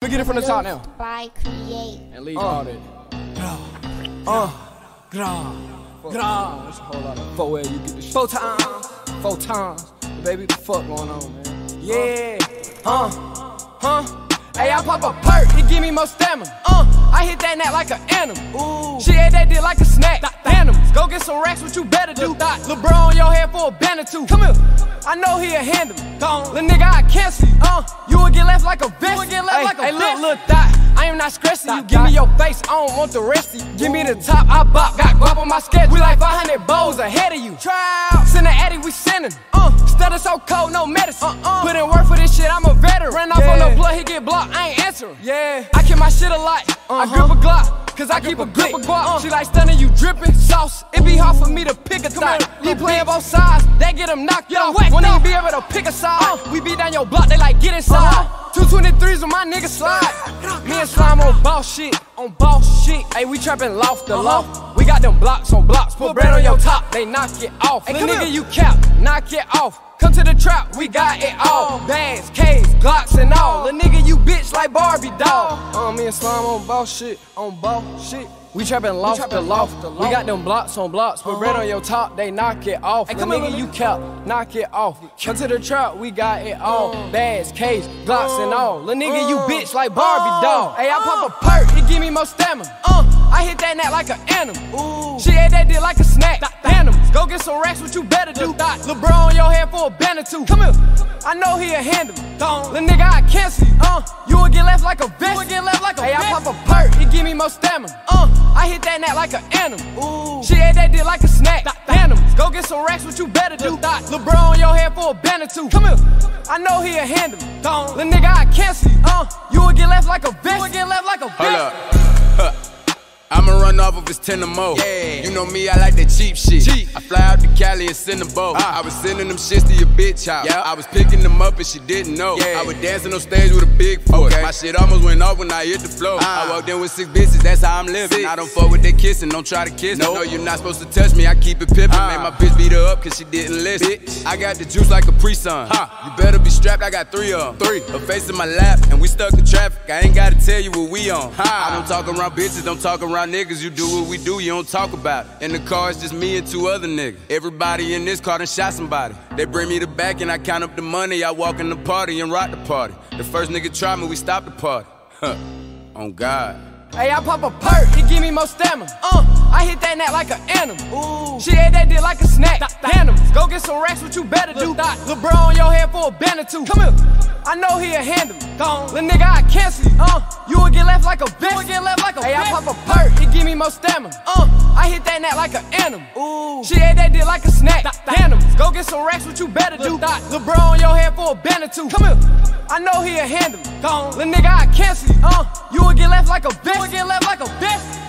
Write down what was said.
Let me get it from the top now. By create. And leave all that. Uh, gra, gra. That's a whole lot of four you get the shit. Four times, four times. Baby, the fuck going on, man? Yeah, huh, huh. Hey, I pop a Perc, it give me more stamina. Uh, I hit that net like an animal. Ooh. She ate that dick like a snack. Animals, go get some racks, what you better do. LeBron on your head for a banner too. Come here, I know he'll handle me. Gone. Little nigga, I cancel you. Uh, you will get left like a bitch. You get left hey, like a hey, look, look, thot. I am not stressing you. Give me your face, I don't want the rest of you. Give me the top, I bop. Got guap on my schedule. We like 500 bowls ahead of you. Out. Send the Eddie, we sending. Uh, stutter so cold, no medicine. Uh-uh. Put in work for this shit, I'm a veteran. Ran off yeah. on the blood, he get blocked, I ain't answering. Yeah. I keep my shit a lot. Uh-huh. I grip a Glock. Cause I, I keep a grip of guap. Uh. She like stunning you dripping sauce. It be hard for me to pick a thought. He playing both sides, that get him knocked out. Won't even be able to pick a side. Uh. We be down your block, they like get inside. Uh-huh. 223s with my niggas slide. Me and Slime on boss shit, on boss shit. Hey, we trapping loft to uh-huh. loft. We got them blocks on blocks. Put bread on your top, they knock it off. Hey, nigga, here. you cap, knock it off. Come to the trap, we got it all. Bags, K's, Glocks, and all. Uh, me and Slime on boss shit, on boss shit. We trapping loft to loft. We got them blocks on blocks. Put bread on your top, they knock it off. Hey, the nigga, you cap, knock it off. Come to the trap, we got it all. Bags, case, Glocks, and all. The nigga, you bitch like Barbie doll. Hey, I pop a Perc, it give me more stamina. Uh. I hit that net like an animal. Ooh. She ate that dick like a snack. Animals, go get some racks, what you better do. LeBron on your head for a banner too. Come here, I know he'll handle me. Little nigga, I cancel you. You will get left like a bitch. You will get left like a Hey, I pop a Perc, it give me more stamina. Uh, I hit that net like an animal. Ooh. She ate that dick like a snack. Animals, go get some racks, what you better do. LeBron on your head for a banner too. Come here, I know he'll handle me. Little nigga, I cancel you. Uh, you will get left like a bitch. You will get left like a bitch. I'ma run off if it's 10 or more. Yeah. You know me, I like that cheap shit. Cheap. I fly out to Cali and send a boat. Ah. I was sending them shits to your bitch house. Yep. I was picking them up and she didn't know. Yeah. I was dancing on stage with a big force. Okay. My shit almost went off when I hit the floor. Ah. I walked in with six bitches, that's how I'm living. Six. I don't fuck with they kissing, don't try to kiss. Nope. No, you're not supposed to touch me, I keep it pimpin'. Ah. Made my bitch beat her up cause she didn't listen. Bitch. I got the juice like a pre-sun. Huh. You better be strapped, I got three of them. Three. Her face in my lap and we stuck in traffic. I ain't gotta tell you what we on. Ha. I don't talk around bitches, don't talk around niggas, you do what we do, you don't talk about it. In the car, it's just me and two other niggas. Everybody in this car done shot somebody. They bring me the back and I count up the money. I walk in the party and rock the party. The first nigga try me, we stop the party. Huh. On God. Hey, I pop a Perc, it give me more stamina. Uh, I hit that net like an animal. Ooh. She ate that dick like a snack. Animals, go get some racks, what you better do. LeBron on your head for a banner too. Come here, I know he'll handle me. Gone. Little nigga, I cancel you. Uh, you will get left like a bitch. You will get left like a hey, bitch. I pop a Perc, it give me more stamina. Uh, I hit that net like an animal. Ooh. She ate that dick like a snack. Animals, go get some racks, what you better do. LeBron on your head for a banner too. Come here, I know he'll handle me. Gone. Little nigga, I cancel you. Uh, you will get left like a bitch. You will get left like a bitch.